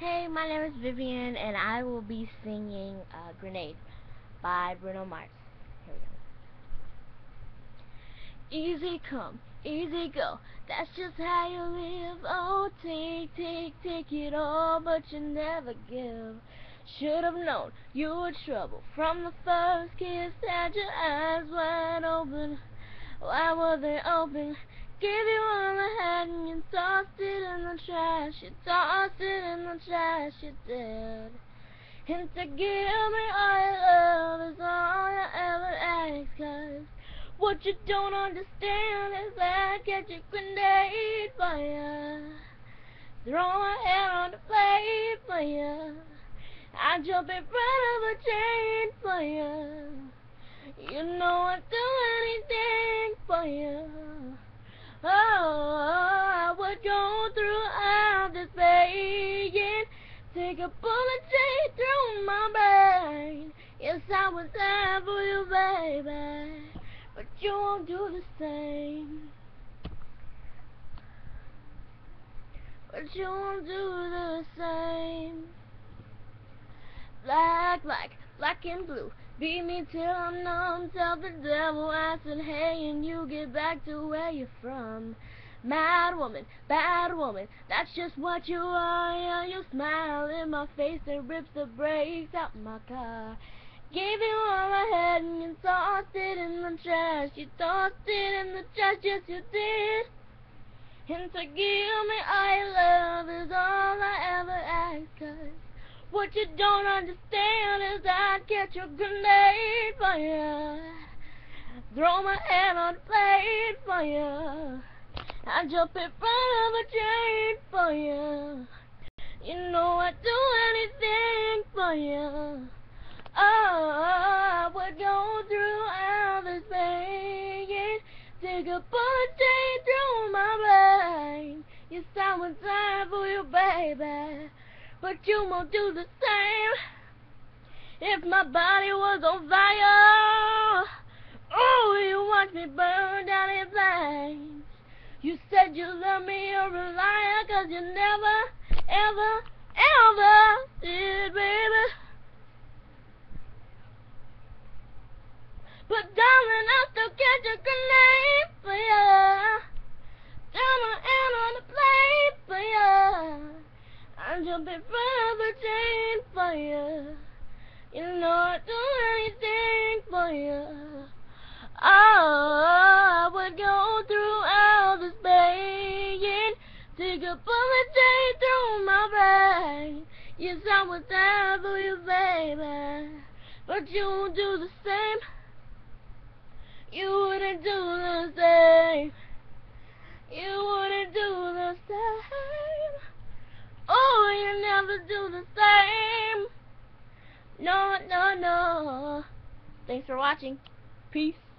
Hey, my name is Vivian, and I will be singing uh, Grenade by Bruno Mars. Here we go. Easy come, easy go, that's just how you live. Oh, take, take, take it all, but you never give. Should have known you were trouble from the first kiss. Had your eyes wide open, why were they open? Give you all I had and you tossed it in the trash. You tossed it in the trash, you did. And to give me all your love is all you ever ask. Cause what you don't understand is that I get your grenade for you. Throw my head on the plate for you. I jump in front of a train for you. You know I'd do anything for you. Go through all this pain, take a bullet straight through my brain. Yes, I would die for you, baby, but you won't do the same. But you won't do the same. Black, black, black and blue. Beat me till I'm numb, tell the devil I said hey and you get back to where you're from. Mad woman, bad woman, that's just what you are, yeah, you smile in my face and rips the brakes out my car. Gave you all I had and you tossed it in the trash, you tossed it in the trash, yes you did. And to give me your love is all I ever ask, cause what you don't understand is I'd catch a grenade for you. Throw my hand on plate for you. I'd jump in front of a train for you. You know I'd do anything for you. Oh, I would go through all this pain. Take a bullet straight through my brain. Yes, I would die for you, baby but you won't do the same. If my body was on fire, oh, you watch me burn down in flames. You said you love me, you're a liar, cause you never, ever, ever did, baby. But darling, I still catch a grenade for ya. Down my hand on the plate for ya. I'm jumping a chain for you. You know I'd do anything for you. Oh, a bullet straight through my brain. Yes, I would die for you, baby. But you won't do the same. You wouldn't do the same. You wouldn't do the same. Oh, you never do the same. No, no, no. Thanks for watching. Peace.